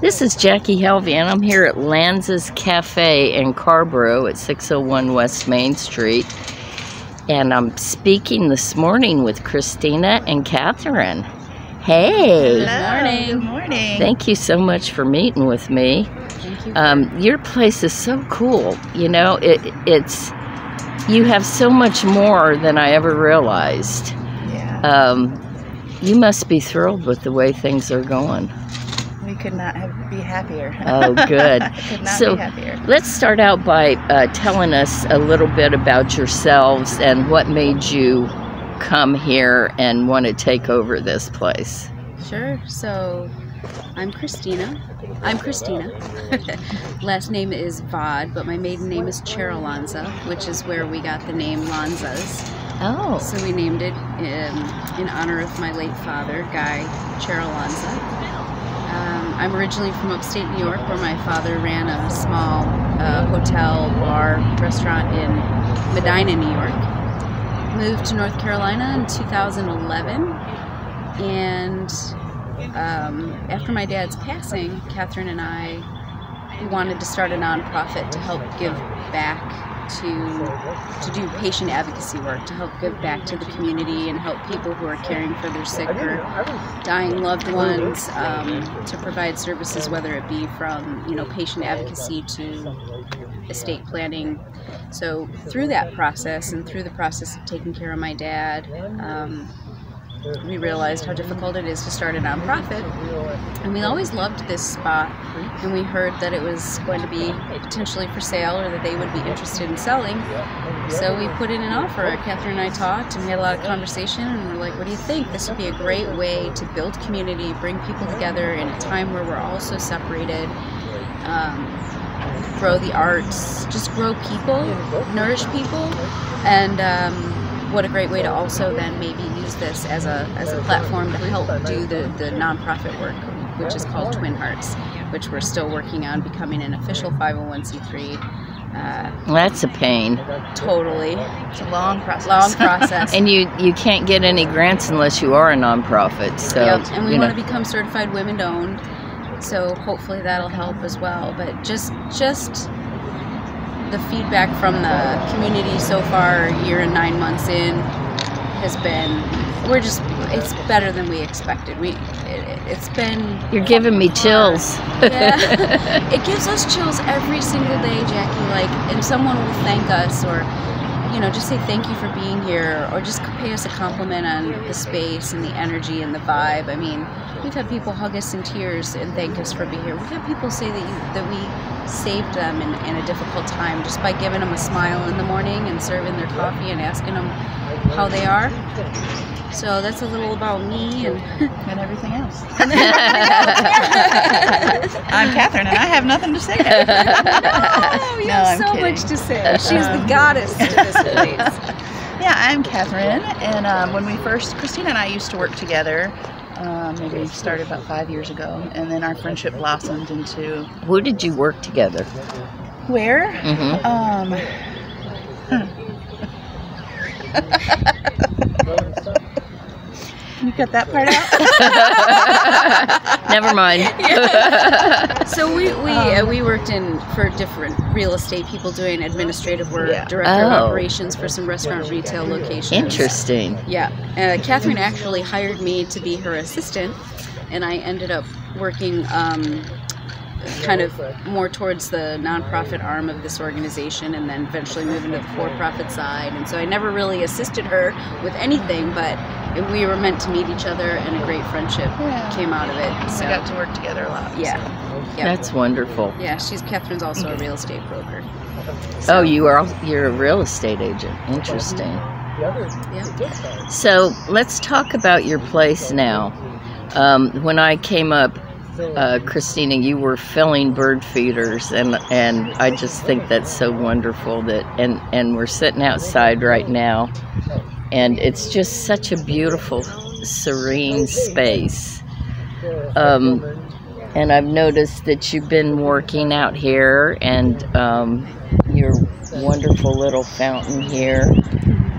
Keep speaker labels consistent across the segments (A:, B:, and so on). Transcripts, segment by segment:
A: This is Jackie Helvey, and I'm here at Lanza's Cafe in Carrboro at 601 West Main Street. And I'm speaking this morning with Christina and Catherine. Hey!
B: Good morning.
C: Good morning.
A: Thank you so much for meeting with me.
B: Thank you.
A: Um, your place is so cool. You know, it, it's you have so much more than I ever realized.
C: yeah,
A: Um, you must be thrilled with the way things are going.
C: We could not have, be happier.
A: Oh, good.
C: could not
A: So-
C: be happier.
A: Let's start out by uh, telling us a little bit about yourselves and what made you come here and want to take over this place.
B: Sure. So, I'm Christina. I'm Christina. Last name is Vod, but my maiden name is Cherylanza, which is where we got the name Lanzas.
A: Oh,
B: So we named it in, in honor of my late father, Guy Cheryl Lanza. Um, I'm originally from upstate New York, where my father ran a small uh, hotel, bar, restaurant in Medina, New York. Moved to North Carolina in 2011, and um, after my dad's passing, Catherine and I wanted to start a nonprofit to help give back to to do patient advocacy work to help give back to the community and help people who are caring for their sick or dying loved ones um, to provide services whether it be from you know patient advocacy to estate planning. So through that process and through the process of taking care of my dad um, we realized how difficult it is to start a nonprofit. And we always loved this spot. And we heard that it was going to be potentially for sale or that they would be interested in selling. So we put in an offer. Catherine and i talked and we had a lot of conversation and we're like what do you think? This would be a great way to build community bring people together in a time where we're all so separated um, grow the arts just grow people nourish people. And um, what a great way to also then maybe use this as a as a platform to help do the the nonprofit work, which is called Twin Hearts, which we're still working on becoming an official 501c3. Uh,
A: that's a pain.
B: totally
C: It's a long process.
B: long process.
A: And you you can't get any grants unless you are a nonprofit. So
B: Yep, and we want
A: know,
B: to become certified women owned, so hopefully that'll help as well. But just just the feedback from the community so far, a year and nine months in, has been we're just it's better than we expected. We it, it's been
A: you're giving me chills.
B: yeah. it gives us chills every single day, Jackie. Like, and someone will thank us or, you know, just say thank you for being here or just pay us a compliment on the space and the energy and the vibe. I mean, we've had people hug us in tears and thank us for being here. We've had people say that you, that we saved them in, in a difficult time just by giving them a smile in the morning and serving their coffee and asking them how they are. So that's a little about me and
C: and everything else. I'm Catherine, and I have nothing to say.
B: Oh, you
C: No,
B: have
C: I'm
B: so
C: kidding.
B: much to say. She's the
C: Um,
B: goddess to this place.
C: Yeah, I'm Catherine, and um, when we first, Christina and I used to work together. Um, maybe started about five years ago, and then our friendship blossomed into
A: Who did you work together?
C: where?
A: hmm
C: Um, you got that part out?
A: Never mind.
B: So we we uh,
C: Um,
B: we worked in for different real estate people doing administrative work,
C: Yeah.
B: director of
A: Oh.
B: operations for some restaurant retail locations.
A: Interesting.
B: Yeah, uh, Catherine actually hired me to be her assistant, and I ended up working um, kind of more towards the nonprofit arm of this organization, and then eventually moving to the for-profit side. And so I never really assisted her with anything, but we were meant to meet each other, and a great friendship
C: Yeah.
B: came out of it. So
C: We got to work together a lot.
B: yeah, yeah,
A: That's wonderful.
B: yeah. She's Catherine's also a real estate broker.
A: Oh, you are you're a real estate agent. Interesting.
B: Yeah.
A: So let's talk about your place now. Um, when I came up, uh, Christina, you were filling bird feeders, and and I just think that's so wonderful that and and we're sitting outside right now, and it's just such a beautiful, serene space. Um, and I've noticed that you've been working out here, and um, your wonderful little fountain here.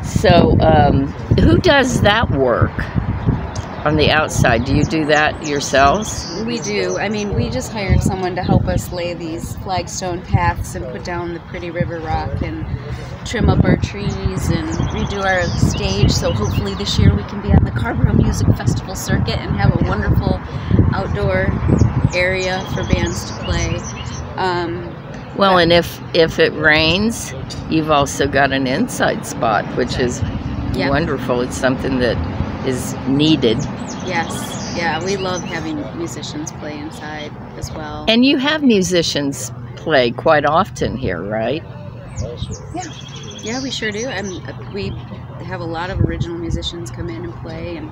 A: So, um, who does that work? On the outside. Do you do that yourselves?
B: We do. I mean, we just hired someone to help us lay these flagstone paths and put down the pretty river rock and trim up our trees and redo our stage. So hopefully this year we can be on the Carrboro Music Festival circuit and have a wonderful outdoor area for bands to play. Um,
A: Well, and if if it rains, you've also got an inside spot, which is
B: yeah,
A: wonderful. It's something that is needed.
B: yes, yeah, we love having musicians play inside as well.
A: And you have musicians play quite often here, right?
B: Yeah, yeah, we sure do. Mean, uh, we have a lot of original musicians come in and play, and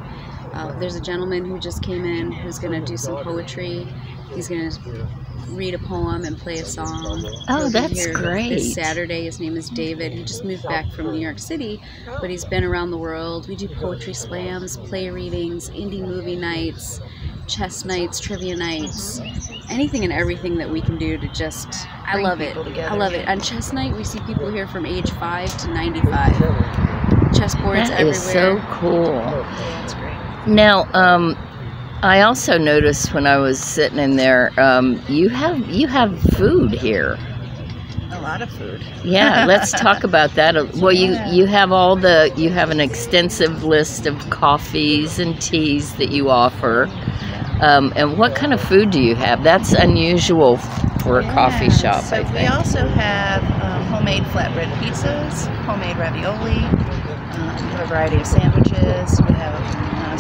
B: uh, there's a gentleman who just came in who's going to do some poetry. He's going to read a poem and play a song.
A: Oh,
B: He'll
A: that's great.
B: This Saturday, his name is David. He just moved back from New York City, but he's been around the world. We do poetry slams, play readings, indie movie nights, chess nights, trivia nights, anything and everything that we can do to just. I love it.
C: together.
B: I love it. On chess night, we see people here from age five to ninety-five. Chessboards
A: That is
B: everywhere.
A: so cool.
C: Yeah, it's great.
A: Now, um, I also noticed when I was sitting in there, um, you have you have food here.
C: A lot of food.
A: Yeah, let's talk about that. Well, you
C: Yeah.
A: you have all the you have an extensive list of coffees and teas that you offer. Um, and what kind of food do you have? That's unusual for a coffee shop,
C: So we also have um, homemade flatbread pizzas, homemade ravioli. Um, we have a variety of sandwiches. We have uh,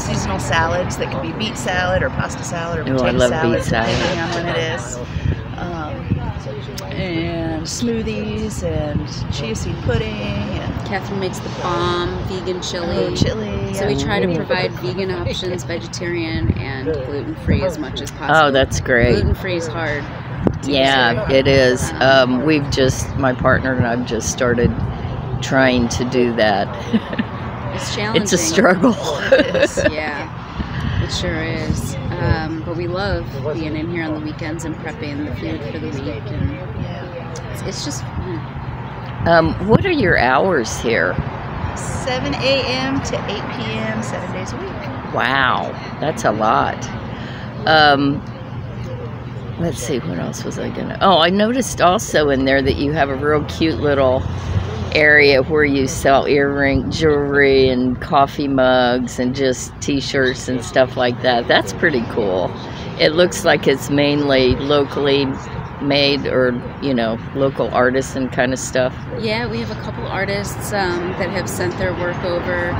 C: seasonal salads that can be beet salad or pasta salad or
A: Ooh,
C: potato
A: I love
C: salad,
A: beet salad.
C: depending on when it is. Um, and smoothies and chia seed pudding and
B: Catherine makes the bomb vegan chili.
C: oh, chili.
B: So we try to provide vegan options, vegetarian, and gluten free as much as possible.
A: Oh, that's great.
B: Gluten free is hard.
A: Yeah, it is. Um, we've just my partner and I've just started trying to do that.
B: It's challenging.
A: it's a struggle.
C: It is.
B: Yeah, it sure is. Um, but we love being in here on the weekends and prepping the food for the week, and it's, it's just fun.
A: Um, what are your hours here?
C: 7 a.m. to 8 p.m. seven days a week.
A: Wow, that's a lot. Um, let's see, what else was I gonna? Oh, I noticed also in there that you have a real cute little area where you sell earring jewelry and coffee mugs and just T-shirts and stuff like that. That's pretty cool. It looks like it's mainly locally made or you know local artisan kind of stuff.
B: Yeah, we have a couple artists um, that have sent their work over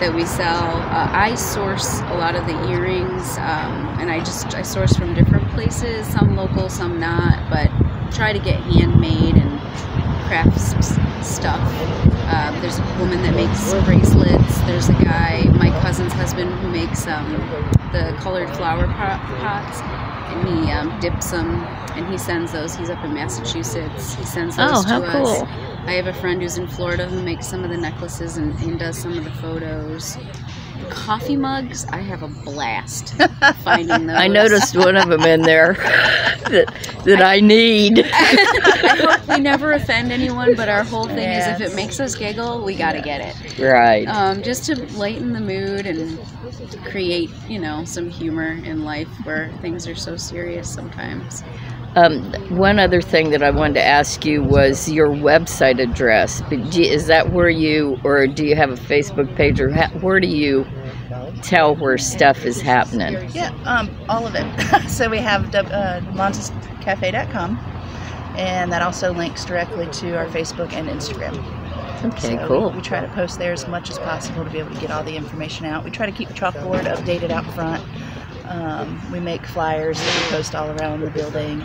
B: that we sell. Uh, I source a lot of the earrings, um, and I just I source from different places, some local, some not, but try to get handmade and crafts stuff. Um, there's a woman that makes bracelets. There's a guy, my cousin's husband, who makes um, the colored flower pot, pots, and he um, dips them and he sends those. He's up in Massachusetts. He sends those
A: Oh,
B: to
A: how
B: us.
A: cool!
B: I have a friend who's in Florida who makes some of the necklaces and, and does some of the photos. Coffee mugs, I have a blast finding those.
A: I noticed one of them in there that that I need.
B: I hope we never offend anyone, but our whole thing is if it makes us giggle, we gotta get it.
A: Right.
B: Um, just to lighten the mood and create, you know, some humor in life where things are so serious sometimes.
A: Um, one other thing that I wanted to ask you was your website address. Is that where you, or do you have a Facebook page, or where do you tell where stuff is happening?
C: Yeah, um, all of it. so we have w- uh, montescafe.com, and that also links directly to our Facebook and Instagram.
A: Okay,
C: So
A: cool.
C: We, we try to post there as much as possible to be able to get all the information out. We try to keep the chalkboard updated out front. Um, we make flyers that we post all around the building.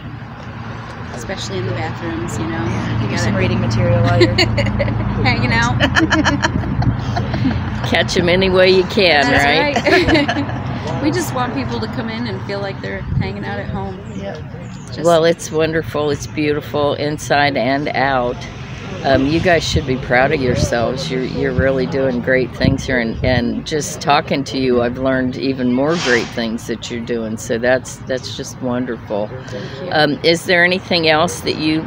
B: Especially in the bathrooms, you know.
C: Give
B: You
C: you some reading material while you're.
B: hanging out.
A: Catch them any way you can, right?
B: Right. we just want people to come in and feel like they're hanging out at home.
C: yep.
B: Just,
A: Well, it's wonderful. It's beautiful inside and out. Um, you guys should be proud of yourselves. You're you're really doing great things here, and, and just talking to you, I've learned even more great things that you're doing. So that's that's just wonderful. Um, is there anything else that you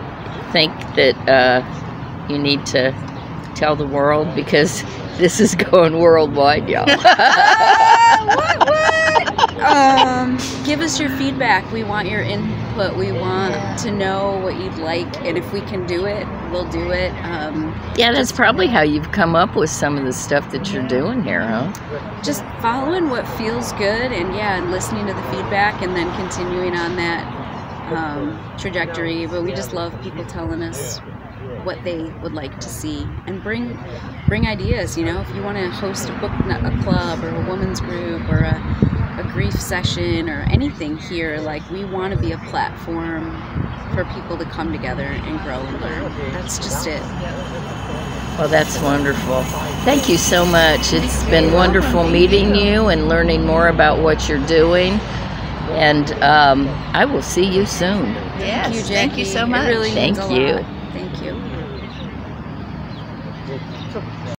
A: think that uh, you need to tell the world because this is going worldwide, y'all.
B: what? What? um, give us your feedback. We want your input. We want
C: Yeah.
B: to know what you'd like, and if we can do it, we'll do it. Um,
A: yeah, that's probably how you've come up with some of the stuff that you're doing here, huh?
B: just following what feels good, and yeah, and listening to the feedback, and then continuing on that um, trajectory. But we just love people telling us what they would like to see and bring bring ideas you know if you want to host a book n- a club or a women's group or a, a grief session or anything here like we want to be a platform for people to come together and grow and learn that's just it
A: Well, that's wonderful. Thank you so much. It's been
B: You're
A: wonderful
B: welcome.
A: meeting you and learning more about what you're doing. And um, I will see you soon.
C: Yes,
B: thank you Jackie.
C: thank you so much.
B: it really
A: Thank
B: means a
A: you.
B: lot.